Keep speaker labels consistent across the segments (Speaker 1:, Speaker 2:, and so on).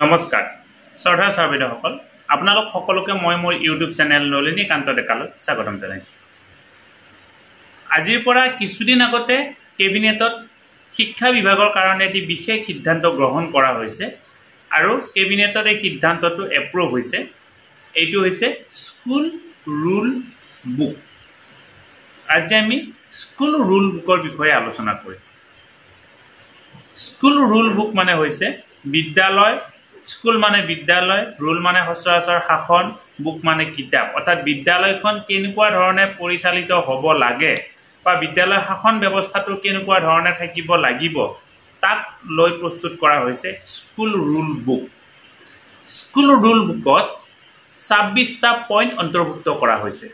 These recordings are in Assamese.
Speaker 1: নমস্কাৰ। শ্ৰদ্ধা ছাৰ্বিদসকল আপোনালোক সকলোকে মই মোৰ ইউটিউব চেনেল নলিনী কান্ত ডেকালৈ স্বাগতম জনাইছোঁ। আজিৰ পৰা কিছুদিন আগতে কেবিনেটত শিক্ষা বিভাগৰ কাৰণে এটি বিশেষ সিদ্ধান্ত গ্ৰহণ কৰা হৈছে আৰু কেবিনেটত এই সিদ্ধান্তটো এপ্ৰুভ হৈছে। এইটো হৈছে স্কুল ৰুল বুক আজি আমি স্কুল ৰুল বুকৰ বিষয়ে আলোচনা কৰিম। স্কুল ৰুল বুক মানে হৈছে বিদ্যালয় স্কুল মানে বিদ্যালয় ৰুল মানে সচৰাচৰ শাসন বুক মানে কিতাপ। অৰ্থাৎ বিদ্যালয়খন কেনেকুৱা ধৰণে পৰিচালিত হ'ব লাগে বা বিদ্যালয় শাসন ব্যৱস্থাটো কেনেকুৱা ধৰণে থাকিব লাগিব তাক লৈ প্ৰস্তুত কৰা হৈছে school rule book. School rule বুকত ছাব্বিছটা পইণ্ট অন্তৰ্ভুক্ত কৰা হৈছে।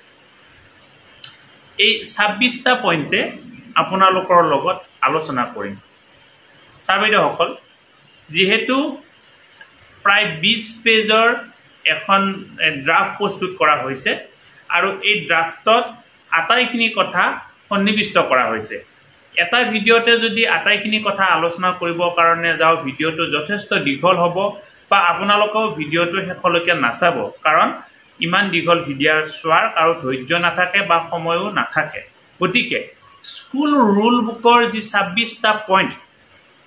Speaker 1: এই ছাব্বিছটা পইণ্টে আপোনালোকৰ লগত আলোচনা কৰিম। ছাৰ বাইদেউসকল যিহেতু প্ৰায় বিছ পেজৰ এখন ড্ৰাফ্ট প্ৰস্তুত কৰা হৈছে আৰু এই ড্ৰাফ্টত আটাইখিনি কথা সন্নিৱিষ্ট কৰা হৈছে। এটা ভিডিঅ'তে যদি আটাইখিনি কথা আলোচনা কৰিবৰ কাৰণে যাওঁ ভিডিঅ'টো যথেষ্ট দীঘল হ'ব বা আপোনালোকেও ভিডিঅ'টো শেষলৈকে নাচাব কাৰণ ইমান দীঘল ভিডিঅ' চোৱাৰ কাৰো ধৈৰ্য নাথাকে বা সময়ো নাথাকে। গতিকে স্কুল ৰুল বুকৰ যি ছাব্বিছটা পইণ্ট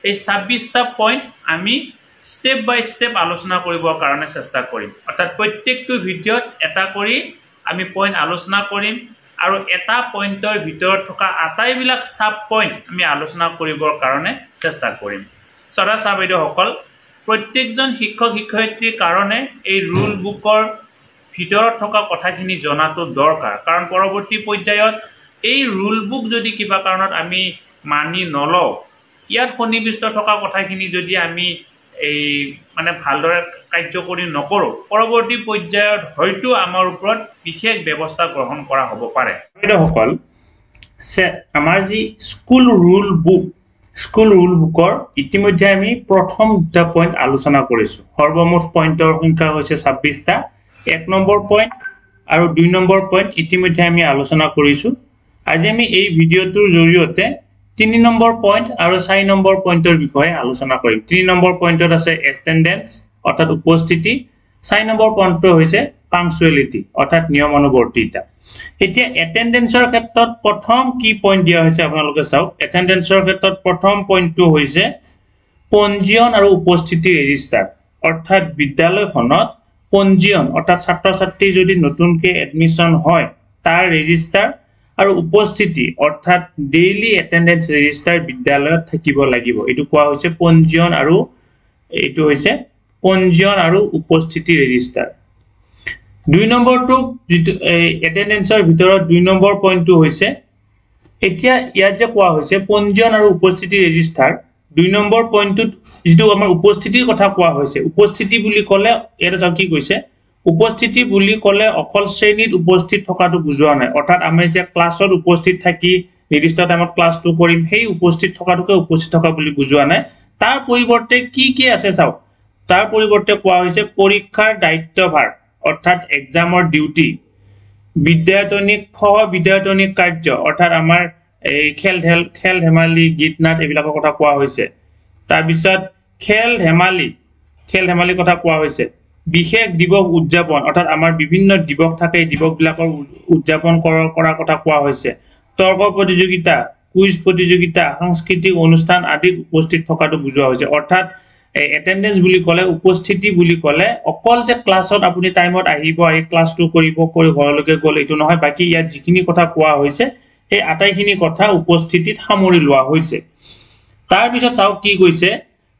Speaker 1: এই ছাব্বিছটা পইণ্ট আমি ষ্টেপ বাই ষ্টেপ আলোচনা কৰিবৰ কাৰণে চেষ্টা কৰিম। অৰ্থাৎ প্ৰত্যেকটো ভিডিঅ'ত এটা কৰি আমি পইণ্ট আলোচনা কৰিম আৰু এটা পইণ্টৰ ভিতৰত থকা আটাইবিলাক চাব পইণ্ট আমি আলোচনা কৰিবৰ কাৰণে চেষ্টা কৰিম। চৰা চাহ বাইদেউসকল প্ৰত্যেকজন শিক্ষক শিক্ষয়িত্ৰীৰ কাৰণে এই ৰুল বুকৰ ভিতৰত থকা কথাখিনি জনাটো দৰকাৰ। কাৰণ পৰৱৰ্তী পৰ্যায়ত এই ৰুল বুক যদি কিবা কাৰণত আমি মানি নলওঁ ইয়াত সন্নিৱিষ্ট থকা কথাখিনি যদি আমি এই মানে ভালদৰে কাৰ্যকৰী নকৰোঁ পৰৱৰ্তী পৰ্যায়ত হয়তো আমাৰ ওপৰত বিশেষ ব্যৱস্থা গ্ৰহণ কৰা হ'ব পাৰে। বাইদেউসকল আমাৰ যি school rule book school rule বুকৰ ইতিমধ্যে আমি প্ৰথম দুটা পইণ্ট আলোচনা কৰিছোঁ। সৰ্বমুঠ পইণ্টৰ সংখ্যা হৈছে ছাব্বিছটা এক নম্বৰ পইণ্ট আৰু দুই নম্বৰ পইণ্ট ইতিমধ্যে আমি আলোচনা কৰিছোঁ। আজি আমি এই ভিডিঅ'টোৰ জৰিয়তে তিনি নম্বৰ পইণ্ট আৰু চাৰি নম্বৰ পইণ্টৰ বিষয়ে আলোচনা কৰিম। তিনি নম্বৰ পইণ্টত আছে এটেণ্ডেঞ্চ অৰ্থাৎ উপস্থিতি। চাৰি নম্বৰ পইণ্টটো হৈছে পাংচুৱেলিটি অৰ্থাৎ নিয়মানুৱৰ্তিতা এতিয়া এটেণ্ডেঞ্চৰ ক্ষেত্ৰত প্ৰথম কি পইণ্ট দিয়া হৈছে আপোনালোকে চাওক। এটেণ্ডেঞ্চৰ ক্ষেত্ৰত প্ৰথম পইণ্টটো হৈছে পঞ্জীয়ন আৰু উপস্থিতি ৰেজিষ্টাৰ অৰ্থাৎ বিদ্যালয়খনত পঞ্জীয়ন অৰ্থাৎ ছাত্ৰ ছাত্ৰী যদি নতুনকৈ এডমিশ্যন হয় তাৰ ৰেজিষ্টাৰ আৰু উপস্থিতি অৰ্থাৎ ডেইলি এটেণ্ডেঞ্চ ৰেজিষ্টাৰ বিদ্যালয়ত থাকিব লাগিব। এইটো কোৱা হৈছে পঞ্জীয়ন আৰু এইটো হৈছে পঞ্জীয়ন আৰু উপস্থিতি ৰেজিষ্টাৰ দুই নম্বৰটো যিটো এটেণ্ডেঞ্চৰ ভিতৰত দুই নম্বৰ পইণ্টটো হৈছে এতিয়া ইয়াত যে কোৱা হৈছে পঞ্জীয়ন আৰু উপস্থিতি ৰেজিষ্টাৰ দুই নম্বৰ পইণ্টটোত যিটো আমাৰ উপস্থিতিৰ কথা কোৱা হৈছে উপস্থিতি বুলি ক'লে ইয়াতে চাওক কি কৈছে উপস্থিতি বুলি ক'লে অকল শ্ৰেণীত উপস্থিত থকাটো বুজোৱা নাই। অৰ্থাৎ আমি যে ক্লাছত উপস্থিত থাকি নিৰ্দিষ্ট টাইমত ক্লাছটো কৰিম সেই উপস্থিত থকাটোকে উপস্থিত থকা বুলি বুজোৱা নাই। তাৰ পৰিৱৰ্তে কি কি আছে চাওক? তাৰ পৰিৱৰ্তে কোৱা হৈছে পৰীক্ষাৰ দায়িত্বভাৰ অৰ্থাৎ এক্সামৰ ডিউটি বিদ্যায়তনিক সহ বিদ্যায়তনিক কাৰ্য অৰ্থাৎ আমাৰ এই খেল ধেল খেল ধেমালি গীত নাট এইবিলাকৰ কথা কোৱা হৈছে। তাৰপিছত খেল ধেমালি খেল ধেমালিৰ কথা কোৱা হৈছে। বিশেষ দিৱস উদযাপন অৰ্থাৎ আমাৰ বিভিন্ন দিৱস থাকে এই দিৱসবিলাকৰ উদযাপন কৰাৰ কথা কোৱা হৈছে। তৰ্ক প্ৰতিযোগিতা কুইজ প্ৰতিযোগিতা সাংস্কৃতিক অনুষ্ঠান আদিত উপস্থিত থকাটো বুজোৱা হৈছে। অৰ্থাৎ এটেণ্ডেঞ্চ বুলি ক'লে উপস্থিতি বুলি ক'লে অকল যে ক্লাছত আপুনি টাইমত আহিব আহি ক্লাছটো কৰিব কৰি ঘৰলৈকে গ'ল এইটো নহয় বাকী ইয়াত যিখিনি কথা কোৱা হৈছে সেই আটাইখিনি কথা উপস্থিতিত সামৰি লোৱা হৈছে। তাৰপিছত চাওক কি কৈছে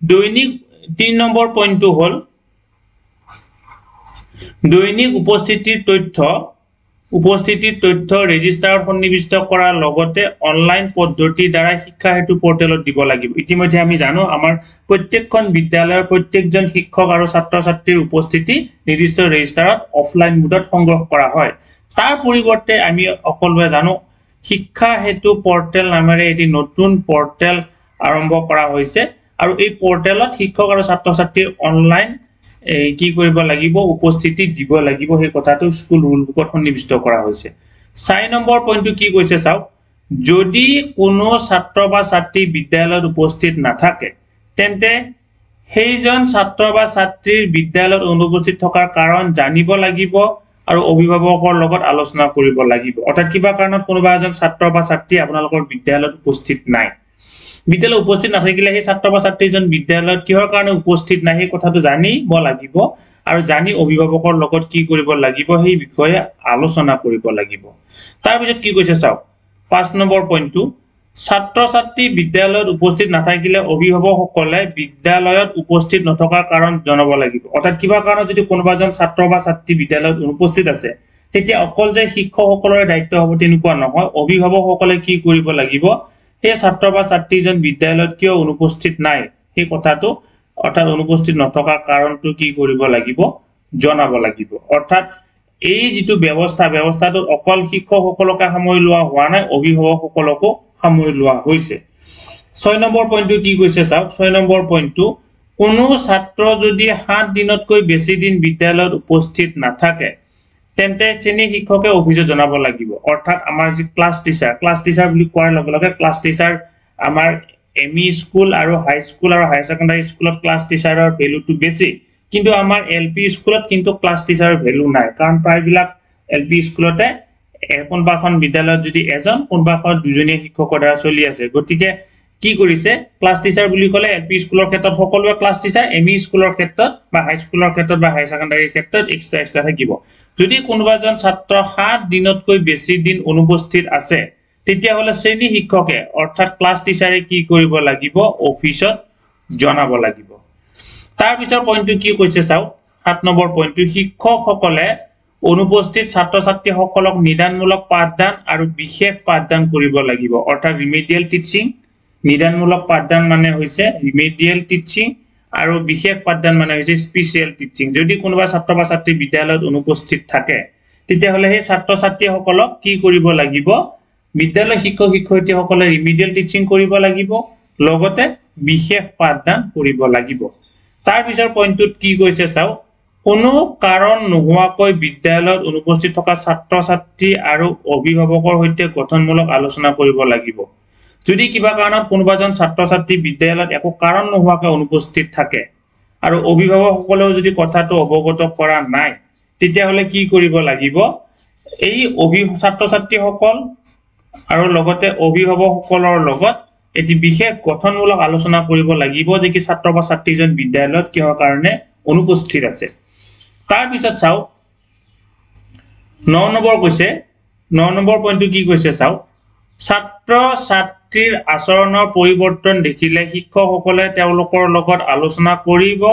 Speaker 1: দৈনিক তিনি নম্বৰ পইণ্টটো হ'ল দৈনিক উপস্থিতিৰ তথ্য উপস্থিতিৰ তথ্য ৰেজিষ্টাৰত সন্নিৱিষ্ট কৰাৰ লগতে অনলাইন পদ্ধতিৰ দ্বাৰা শিক্ষা সেতু পৰ্টেলত দিব লাগিব। ইতিমধ্যে আমি জানো আমাৰ প্ৰত্যেকখন বিদ্যালয়ৰ প্ৰত্যেকজন শিক্ষক আৰু ছাত্ৰ ছাত্ৰীৰ উপস্থিতি নিৰ্দিষ্ট ৰেজিষ্টাৰত অফলাইন মোডত সংগ্ৰহ কৰা হয়। তাৰ পৰিৱৰ্তে আমি সকলোৱে জানো শিক্ষা সেতু পৰ্টেল নামেৰে এটি নতুন পৰ্টেল আৰম্ভ কৰা হৈছে আৰু এই পৰ্টেলত শিক্ষক আৰু ছাত্ৰ ছাত্ৰীৰ অনলাইন কি কৰিব লাগিব উপস্থিতি দিব লাগিব সেই কথাটো স্কুল ৰুল বুকত সন্নিৱিষ্ট কৰা হৈছে। চাৰি নম্বৰ পইণ্টটো কি কৈছে চাওক যদি কোনো ছাত্ৰ বা ছাত্ৰী বিদ্যালয়ত উপস্থিত নাথাকে তেন্তে সেইজন ছাত্ৰ বা ছাত্ৰীৰ বিদ্যালয়ত অনুপস্থিত থকাৰ কাৰণ জানিব লাগিব আৰু অভিভাৱকৰ লগত আলোচনা কৰিব লাগিব। অৰ্থাৎ কিবা কাৰণত কোনোবা এজন ছাত্ৰ বা ছাত্ৰী আপোনালোকৰ বিদ্যালয়ত উপস্থিত নাই। বিদ্যালয়ত উপস্থিত নাথাকিলে সেই ছাত্ৰ বা ছাত্ৰীজন বিদ্যালয়ত কিহৰ কাৰণে উপস্থিত নাই সেই কথাটো জানিব লাগিব আৰু জানি অভিভাৱকৰ লগত কি কৰিব লাগিব সেই বিষয়ে আলোচনা কৰিব লাগিব। তাৰপিছত কি কৈছে চাওক পাঁচ নম্বৰ পইণ্টটো ছাত্ৰ ছাত্ৰী বিদ্যালয়ত উপস্থিত নাথাকিলে অভিভাৱকসকলে বিদ্যালয়ত উপস্থিত নথকাৰ কাৰণ জনাব লাগিব। অৰ্থাৎ কিবা কাৰণত যদি কোনোবা এজন ছাত্ৰ বা ছাত্ৰী বিদ্যালয়ত অনুপস্থিত আছে তেতিয়া অকল যে শিক্ষকসকলৰে দায়িত্ব হ'ব তেনেকুৱা নহয় অভিভাৱকসকলে কি কৰিব লাগিব সেই ছাত্ৰ বা ছাত্ৰীজন বিদ্যালয়ত কিয় অনুপস্থিত নাই? সেই কথাটো অৰ্থাৎ অনুপস্থিত নথকাৰ কাৰণটো কি কৰিব লাগিব? জনাব লাগিব। অৰ্থাৎ এই যিটো ব্যৱস্থা ব্যৱস্থাটোত অকল শিক্ষকসকলকে সামৰি লোৱা হোৱা নাই অভিভাৱকসকলকো সামৰি লোৱা হৈছে। ছয় নম্বৰ পইণ্টটো কি কৈছে চাওক? ছয় নম্বৰ পইণ্টটো কোনো ছাত্ৰ যদি সাত দিনতকৈ বেছি দিন বিদ্যালয়ত উপস্থিত নাথাকে তেন্তে শ্ৰেণী শিক্ষকে অভিযোগ জনাব লাগিব। অৰ্থাৎ আমাৰ যি ক্লাছ টিচাৰ ক্লাছ টিচাৰ বুলি কোৱাৰ লগে লগে ক্লাছ টিচাৰ আমাৰ এম ই স্কুল আৰু হাই স্কুল আৰু হায়াৰ ছেকেণ্ডাৰী স্কুলত ক্লাছ টিচাৰৰ ভেলুটো বেছি। কিন্তু আমাৰ এল পি স্কুলত কিন্তু ক্লাছ টিচাৰৰ ভেলু নাই। কাৰণ প্ৰায়বিলাক এল পি স্কুলতে কোনোবা এখন বিদ্যালয়ত যদি এজন কোনোবা এখন দুজনীয়া শিক্ষকৰ দ্বাৰা চলি আছে। গতিকে কি কৰিছে? ক্লাছ টিচাৰ বুলি ক'লে এল পি স্কুলৰ ক্ষেত্ৰত সকলোৱে ক্লাছ টিচাৰ এম ই স্কুলৰ ক্ষেত্ৰত বা হাই স্কুলৰ ক্ষেত্ৰত বা হায়াৰ ছেকেণ্ডাৰীৰ ক্ষেত্ৰত এক্সট্ৰা এক্সট্ৰা থাকিব। যদি কোনোবা এজন ছাত্ৰ সাত দিনতকৈ বেছি দিন অনুপস্থিত আছে তেতিয়াহ'লে শ্ৰেণী শিক্ষকে অৰ্থাৎ ক্লাছ টিচাৰে কি কৰিব লাগিব? অফিচত জনাব লাগিব। তাৰপিছৰ পইণ্টটো কি কৈছে চাওক? সাত নম্বৰ পইণ্টটো শিক্ষকসকলে অনুপস্থিত ছাত্ৰ ছাত্ৰীসকলক নিদানমূলক পাঠদান আৰু বিশেষ পাঠদান কৰিব লাগিব। অৰ্থাৎ ৰিমেডিয়েল টিচিং নিদানমূলক পাঠদান মানে হৈছে ৰিমেডিয়েল টিচিং আৰু বিশেষ পাঠদান মানে হৈছে স্পেচিয়েল টিচিং যদি কোনোবা ছাত্ৰ বা ছাত্ৰী বিদ্যালয়ত অনুপস্থিত থাকে তেতিয়াহ'লে সেই ছাত্ৰ ছাত্ৰীসকলক কি কৰিব লাগিব? বিদ্যালয় শিক্ষক শিক্ষয়িত্ৰীসকলে ৰিমিডিয়েল টিচিং কৰিব লাগিব লগতে বিশেষ পাঠদান কৰিব লাগিব। তাৰ পিছৰ পইণ্টটোত কি কৈছে চাওক কোনো কাৰণ নোহোৱাকৈ বিদ্যালয়ত অনুপস্থিত থকা ছাত্ৰ ছাত্ৰী আৰু অভিভাৱকৰ সৈতে গঠনমূলক আলোচনা কৰিব লাগিব। যদি কিবা কাৰণত কোনোবা এজন ছাত্ৰ ছাত্ৰী বিদ্যালয়ত একো কাৰণ নোহোৱাকৈ অনুপস্থিত থাকে আৰু অভিভাৱকসকলেও যদি কথাটো অৱগত কৰা নাই তেতিয়াহ'লে কি কৰিব লাগিব? এই অভি ছাত্ৰ ছাত্ৰীসকল আৰু লগতে অভিভাৱকসকলৰ লগত এটি বিশেষ গঠনমূলক আলোচনা কৰিব লাগিব যে কি ছাত্ৰ বা ছাত্ৰীজন বিদ্যালয়ত কিহৰ কাৰণে অনুপস্থিত আছে। তাৰপিছত চাওক ন নম্বৰ কৈছে ন নম্বৰ পইণ্টটো কি কৈছে চাওক? ছাত্ৰ ছাত্ৰীৰ আচৰণৰ পৰিৱৰ্তন দেখিলে শিক্ষকসকলে তেওঁলোকৰ লগত আলোচনা কৰিব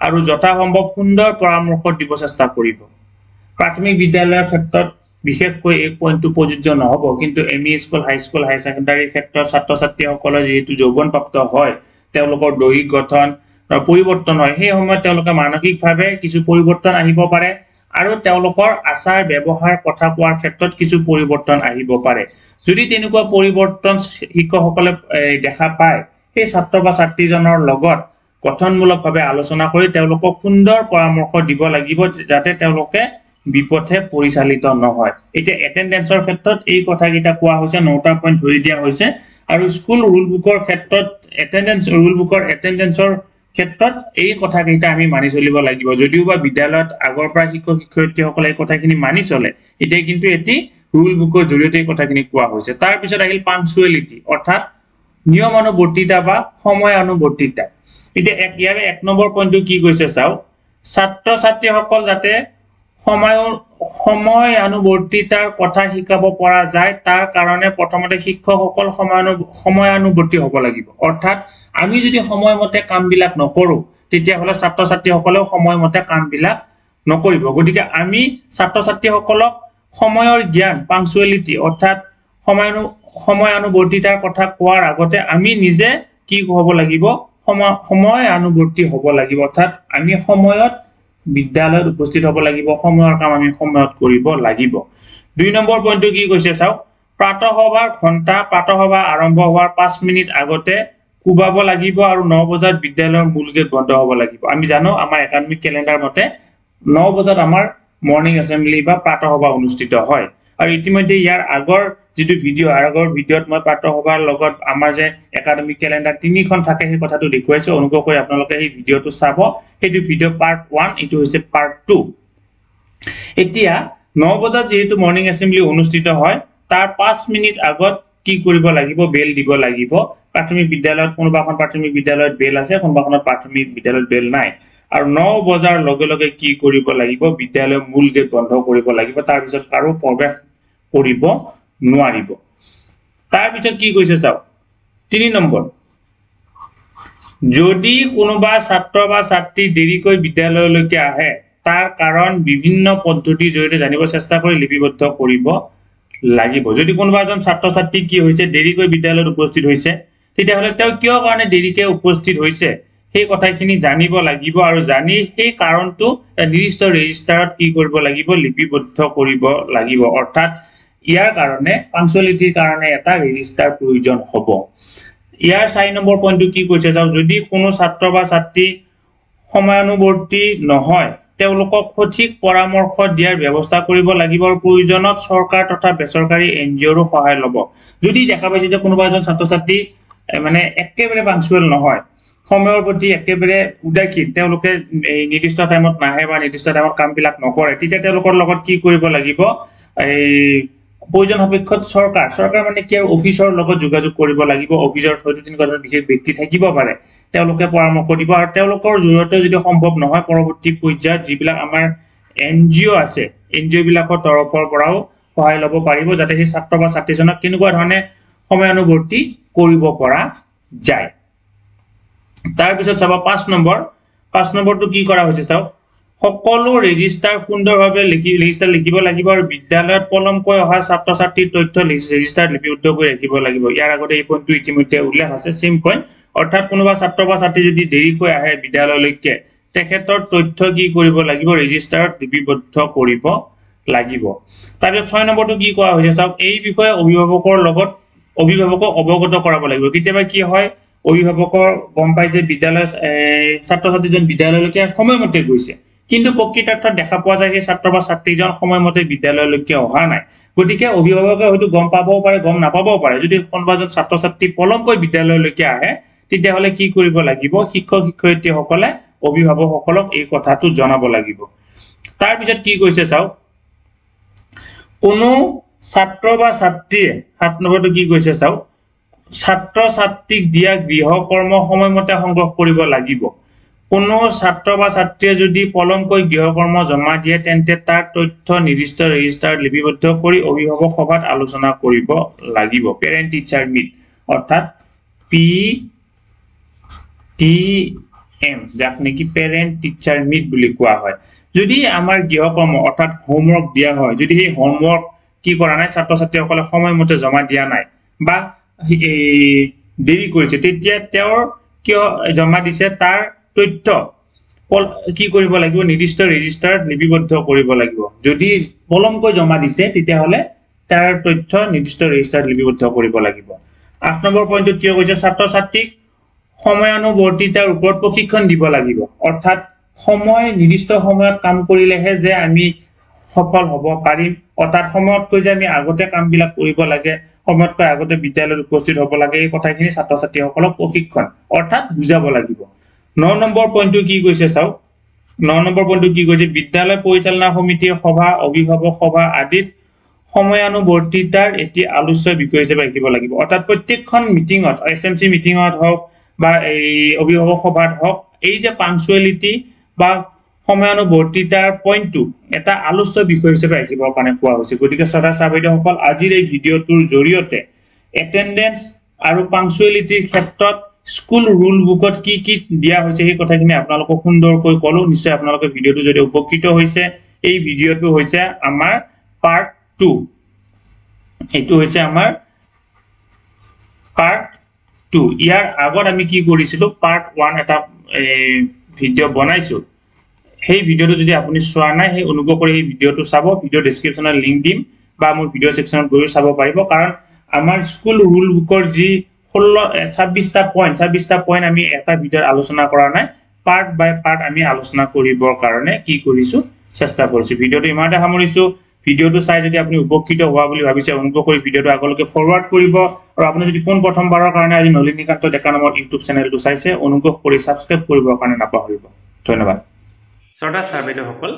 Speaker 1: আৰু যথাসম্ভৱ সুন্দৰ পৰামৰ্শ দিব চেষ্টা কৰিব। প্ৰাথমিক বিদ্যালয়ৰ ক্ষেত্ৰত বিশেষকৈ এই পইণ্টটো প্ৰযোজ্য নহ'ব কিন্তু M E school high school higher ছেকেণ্ডাৰীৰ ক্ষেত্ৰত ছাত্ৰ ছাত্ৰীসকলে যিহেতু যৌৱনপ্ৰাপ্ত হয় তেওঁলোকৰ দৈহিক গঠন পৰিৱৰ্তন হয় সেই সময়ত তেওঁলোকে মানসিকভাৱে কিছু পৰিৱৰ্তন আহিব পাৰে। আৰু তেওঁলোকৰ আচাৰ ব্যৱহাৰ কথা কোৱাৰ ক্ষেত্ৰত কিছু পৰিৱৰ্তন আহিব পাৰে। যদি তেনেকুৱা পৰিৱৰ্তন শিক্ষকসকলে দেখা পায় সেই ছাত্ৰ বা ছাত্ৰীজনৰ লগত গঠনমূলকভাৱে আলোচনা কৰি তেওঁলোকক সুন্দৰ পৰামৰ্শ দিব লাগিব যাতে তেওঁলোকে বিপথে পৰিচালিত নহয়। এতিয়া এটেণ্ডেঞ্চৰ ক্ষেত্ৰত এই কথাকেইটা কোৱা হৈছে নটা পইণ্ট ধৰি দিয়া হৈছে। আৰু স্কুল ৰুল বুকৰ ক্ষেত্ৰত এটেণ্ডেঞ্চ ৰুল বুকৰ এটেণ্ডেঞ্চৰ ক্ষেত্ৰত এই কথাকেইটা আমি মানি চলিব লাগিব। যদিও বা বিদ্যালয়ত আগৰ পৰা শিক্ষক শিক্ষয়িত্ৰীসকলে এই কথাখিনি মানি চলে এতিয়া কিন্তু এটি ৰুল বুকৰ জৰিয়তে এই কথাখিনি কোৱা হৈছে। তাৰপিছত আহিল পাংচুৱেলিটি অৰ্থাৎ নিয়মানুবৰ্তিতা বা সময়ানুবৰ্তিতা। এতিয়া ইয়াৰে এক নম্বৰ পইণ্টটো কি কৈছে চাওক? ছাত্ৰ ছাত্ৰীসকল যাতে সময় সময়ানুবৰ্তিতাৰ কথা শিকাব পৰা যায় তাৰ কাৰণে প্ৰথমতে শিক্ষকসকল সময়ানু সময়ানুবৰ্তি হ'ব লাগিব। অৰ্থাৎ আমি যদি সময়মতে কামবিলাক নকৰোঁ তেতিয়াহ'লে ছাত্ৰ ছাত্ৰীসকলেও সময়মতে কামবিলাক নকৰিব। গতিকে আমি ছাত্ৰ ছাত্ৰীসকলক সময়ৰ জ্ঞান পাংচুৱেলিটি অৰ্থাৎ সময়ানু সময়ানুবৰ্তিতাৰ কথা কোৱাৰ আগতে আমি নিজে কি হ'ব লাগিব? সময় সময়ানুবৰ্তি হ'ব লাগিব। অৰ্থাৎ আমি সময়ত বিদ্যালয়ত উপস্থিত হ'ব লাগিব সময়ৰ কাম আমি সময়ত কৰিব লাগিব। দুই নম্বৰ পইণ্টটো কি কৈছে চাওক প্ৰাতঃসভাৰ ঘণ্টা প্ৰাতঃসভা আৰম্ভ হোৱাৰ পাঁচ মিনিট আগতে কোবাব লাগিব আৰু ন বজাত বিদ্যালয়ৰ মূল গেট বন্ধ হ'ব লাগিব। আমি জানো আমাৰ একাডেমিক কেলেণ্ডাৰ মতে ন বজাত আমাৰ মৰ্ণিং এছেম্বলি বা প্ৰাতঃসভা অনুষ্ঠিত হয়। আৰু ইতিমধ্যে ইয়াৰ আগৰ যিটো ভিডিঅ' আগৰ ভিডিঅ'ত মই পাঠ্যসভাৰ লগত আমাৰ যে একাডেমিক কেলেণ্ডাৰ তিনিখন থাকে সেই কথাটো দেখুৱাইছো। অনুগ্ৰহ কৰি আপোনালোকে সেই ভিডিঅ'টো চাব। সেইটো ভিডিঅ' পাৰ্ট ওৱান এইটো হৈছে পাৰ্ট টু এতিয়া ন বজাত যিহেতু মৰ্ণিং এছেম্বলি অনুষ্ঠিত হয় তাৰ পাঁচ মিনিট আগত কি কৰিব লাগিব বেল দিব লাগিব। প্ৰাথমিক বিদ্যালয়ত কোনোবা এখন প্ৰাথমিক বিদ্যালয়ত বেল আছে কোনোবাখনত প্ৰাথমিক বিদ্যালয়ত বেল নাই। আৰু ন বজাৰ লগে লগে কি কৰিব লাগিব বিদ্যালয়ৰ মূল গেট বন্ধ কৰিব লাগিব তাৰপিছত কাৰো প্ৰৱেশ কৰিব নোৱাৰিব। তাৰপিছত কি কৈছে চাওক তিনি নম্বৰ। যদি কোনোবা ছাত্ৰ বা ছাত্ৰী দেৰিকৈ বিদ্যালয়লৈকে আহে তাৰ কাৰণ বিভিন্ন পদ্ধতিৰ জৰিয়তে জানিব চেষ্টা কৰি লিপিবদ্ধ কৰিব লাগিব। যদি কোনোবা এজন ছাত্ৰ ছাত্ৰী কি হৈছে দেৰিকৈ বিদ্যালয়ত উপস্থিত হৈছে তেতিয়াহ'লে তেওঁ কিয় কাৰণে দেৰিকে উপস্থিত হৈছে সেই কথাখিনি জানিব লাগিব আৰু জানি সেই কাৰণটো নিৰ্দিষ্ট ৰেজিষ্টাৰত কি কৰিব লাগিব লিপিবদ্ধ কৰিব লাগিব। অৰ্থাৎ ইয়াৰ কাৰণে পাংচুৱেলিটিৰ কাৰণে এটা ৰেজিষ্টাৰ প্ৰয়োজন হ'ব। ইয়াৰ চাৰি নম্বৰ পইণ্টটো কি কৈছে চাওক যদি কোনো ছাত্ৰ বা ছাত্ৰী সময়ানুৱৰ্তী নহয় তেওঁলোকক সঠিক পৰামৰ্শ দিয়াৰ ব্যৱস্থা কৰিব লাগিব আৰু প্ৰয়োজনত চৰকাৰ তথা বেচৰকাৰী এন জি অ'ৰো সহায় ল'ব। যদি দেখা পাইছে যে কোনোবা এজন ছাত্ৰ ছাত্ৰী মানে একেবাৰে পাংচুৱেল নহয় সময়ৰ প্ৰতি একেবাৰে উদাসীন তেওঁলোকে এই নিৰ্দিষ্ট টাইমত নাহে বা নিৰ্দিষ্ট টাইমত কামবিলাক নকৰে তেতিয়া তেওঁলোকৰ লগত কি কৰিব লাগিব? এই প্ৰয়োজন সাপেক্ষত চৰকাৰ চৰকাৰ মানে কি আৰু অফিচৰ লগত যোগাযোগ কৰিব লাগিব অফিচত হয়তো তেনেকুৱা ধৰণৰ বিশেষ ব্যক্তি থাকিব পাৰে তেওঁলোকে পৰামৰ্শ দিব আৰু তেওঁলোকৰ জৰিয়তে যদি সম্ভৱ নহয় পৰৱৰ্তী পৰ্যায়ত যিবিলাক আমাৰ এন জি অ' আছে এন জি অ' বিলাকৰ তৰফৰ পৰাও সহায় ল'ব পাৰিব যাতে সেই ছাত্ৰ বা ছাত্ৰীজনক কেনেকুৱা ধৰণে সময়ানুৱৰ্তী কৰিব পৰা যায়। তাৰপিছত চাব পাঁচ নম্বৰ পাঁচ নম্বৰটো কি কৰা হৈছে চাওক সকলো ৰেজিষ্টাৰ সুন্দৰভাৱে লিখি ৰেজিষ্টাৰ লিখিব লাগিব আৰু বিদ্যালয়ত পলমকৈ অহা ছাত্ৰ ছাত্ৰীৰ তথ্য ৰেজিষ্টাৰ লিপিবদ্ধ কৰি ৰাখিব লাগিব। ইয়াৰ আগতে এই পইণ্টটো ইতিমধ্যে উল্লেখ আছে ছেম পইণ্ট অৰ্থাৎ কোনোবা ছাত্ৰ বা ছাত্ৰী যদি দেৰিকৈ আহে বিদ্যালয়লৈকে তেখেতৰ তথ্য কি কৰিব লাগিব ৰেজিষ্টাৰত লিপিবদ্ধ কৰিব লাগিব। তাৰপিছত ছয় নম্বৰটো কি কোৱা হৈছে চাওক এই বিষয়ে অভিভাৱকৰ লগত অভিভাৱকক অৱগত কৰাব লাগিব। কেতিয়াবা কি হয় অভিভাৱকৰ গম পাই যে বিদ্যালয় ছাত্ৰ ছাত্ৰীজন বিদ্যালয়লৈকে সময়মতে গৈছে। কিন্তু প্ৰকৃতাৰ্থত দেখা পোৱা যায় সেই ছাত্ৰ বা ছাত্ৰীজন সময়মতে বিদ্যালয়লৈকে অহা নাই। গতিকে অভিভাৱকে হয়তো গম পাবও পাৰে গম নাপাবও পাৰে। যদি কোনোবা এজন ছাত্ৰ ছাত্ৰী পলমকৈ বিদ্যালয়লৈকে আহে তেতিয়াহ'লে কি কৰিব লাগিব? শিক্ষক শিক্ষয়িত্ৰীসকলে অভিভাৱকসকলক এই কথাটো জনাব লাগিব। তাৰপিছত কি কৈছে চাওক? কোনো ছাত্ৰ বা ছাত্ৰীয়ে সাত নম্বৰটো কি কৈছে চাওক? ছাত্ৰ ছাত্ৰীক দিয়া গৃহ কৰ্ম সময়মতে সংগ্ৰহ কৰিব লাগিব। কোনো ছাত্ৰ বা ছাত্ৰীয়ে যদি পলমকৈ গৃহকৰ্ম জমা দিয়ে তেন্তে তাৰ তথ্য নিৰ্দিষ্ট ৰেজিষ্টাৰত লিপিবদ্ধ কৰি অভিভাৱক সভাত আলোচনা কৰিব লাগিব। পেৰেণ্ট টিচাৰ মিট অৰ্থাৎ পি টি এম যাক নেকি পেৰেণ্ট টিচাৰ মিট বুলি কোৱা হয়। যদি আমাৰ গৃহকৰ্ম অৰ্থাৎ হোমৱৰ্ক দিয়া হয় যদি সেই হোমৱৰ্ক কি কৰা নাই ছাত্ৰ ছাত্ৰীসকলে সময়মতে জমা দিয়া নাই বা দেৰি কৰিছে তেতিয়া তেওঁৰ কিয় জমা দিছে তাৰ তথ্য। কি কৰিব লাগিব? নিৰ্দিষ্ট ৰেজিষ্টাৰত লিপিবদ্ধ কৰিব লাগিব। যদি পলমকৈ জমা দিছে তেতিয়াহ'লে তাৰ তথ্য নিৰ্দিষ্ট ৰেজিষ্টাৰত লিপিবদ্ধ কৰিব লাগিব। আঠ নম্বৰ পইণ্টটোত কিয় কৈছে ছাত্ৰ ছাত্ৰীক সময়ানুৱৰ্তিতাৰ ওপৰত প্ৰশিক্ষণ দিব লাগিব। অৰ্থাৎ সময় নিৰ্দিষ্ট সময়ত কাম কৰিলেহে যে আমি সফল হ'ব পাৰিম। অৰ্থাৎ সময়তকৈ যে আমি আগতে কামবিলাক কৰিব লাগে সময়তকৈ আগতে বিদ্যালয়ত উপস্থিত হ'ব লাগে এই কথাখিনি ছাত্ৰ ছাত্ৰীসকলক প্ৰশিক্ষণ অৰ্থাৎ বুজাব লাগিব। ন নম্বৰ পইণ্টটো কি কৈছে চাওক? ন নম্বৰ পইণ্টটো কি কৈছে? বিদ্যালয় পৰিচালনা সমিতিৰ সভা অভিভাৱক সভা আদিত সময়ানুৱৰ্তিতাৰ এটি আলোচ্য বিষয় হিচাপে ৰাখিব লাগিব। অৰ্থাৎ প্ৰত্যেকখন মিটিঙত এছ এম চি মিটিঙত হওক বা এই অভিভাৱক সভাত হওক এই যে পাংচুৱেলিটি বা সময়ানুৱৰ্তিতাৰ পইণ্টটো এটা আলোচ্য বিষয় হিচাপে ৰাখিবৰ কাৰণে কোৱা হৈছে। গতিকে শ্ৰদ্ধা ছাৰ বাইদেউসকল আজিৰ এই ভিডিঅ'টোৰ জৰিয়তে এটেণ্ডেঞ্চ আৰু পাংচুৱেলিটিৰ ক্ষেত্ৰত স্কুল ৰুল বুকত কি কি দিয়া হৈছে সেই কথাখিনি আপোনালোকক সুন্দৰকৈ ক'লো। নিশ্চয় আপোনালোকে ভিডিঅ'টো যদি উপকৃত হৈছে এই ভিডিঅ'টো হৈছে আমাৰ পাৰ্ট টু এইটো হৈছে আমাৰ পাৰ্ট টু ইয়াৰ আগত আমি কি কৰিছিলো পাৰ্ট ওৱান এটা ভিডিঅ' বনাইছো। সেই ভিডিঅ'টো যদি আপুনি চোৱা নাই সেই অনুগ্ৰহ কৰি সেই ভিডিঅ'টো চাব। ভিডিঅ' ডেছক্ৰিপশ্যনত লিংক দিম বা মোৰ ভিডিঅ' ছেকশ্যনত গৈও চাব পাৰিব। কাৰণ আমাৰ স্কুল ৰুল বুকৰ যি ষোল্ল ছাব্বিছটা পইণ্ট ছাব্বিছটা পইণ্ট আমি এটা ভিডিঅ'ত আলোচনা কৰা নাই। পাৰ্ট বাই পাৰ্ট আমি আলোচনা কৰিবৰ কাৰণে কি কৰিছো চেষ্টা কৰিছো। ভিডিঅ'টো ইমানতে সামৰিছো।
Speaker 2: ভিডিঅ'টো চাই যদি আপুনি উপকৃত হোৱা বুলি ভাবিছে অনুগ্ৰহ কৰি ভিডিঅ'টো আগলৈকে ফৰৱাৰ্ড কৰিব। আৰু আপুনি যদি পোনপ্ৰথমবাৰৰ কাৰণে আজি নলিনীকান্ত ডেকা নামৰ ইউটিউব চেনেলটো চাইছে অনুগ্ৰহ কৰি ছাবস্ক্ৰাইব কৰিবৰ কাৰণে নাপাহৰিব। ধন্যবাদ।
Speaker 1: শ্ৰদ্ধা ছাৰ বাইদেউসকল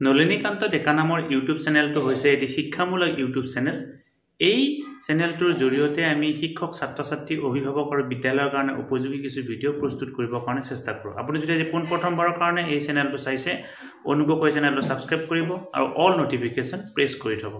Speaker 1: নলিনীকান্ত ডেকা নামৰ ইউটিউব চেনেলটো হৈছে এটি শিক্ষামূলক ইউটিউব চেনেল এই চেনেলটোৰ জৰিয়তে আমি শিক্ষক ছাত্ৰ ছাত্ৰী অভিভাৱক আৰু বিদ্যালয়ৰ কাৰণে উপযোগী কিছু ভিডিঅ' প্ৰস্তুত কৰিবৰ কাৰণে চেষ্টা কৰোঁ। আপুনি যদি আজি পোনপ্ৰথমবাৰৰ কাৰণে এই চেনেলটো চাইছে অনুগ্ৰহ কৰি চেনেলটো ছাবস্ক্ৰাইব কৰিব আৰু অল নটিফিকেশ্যন প্ৰেছ কৰি থ'ব।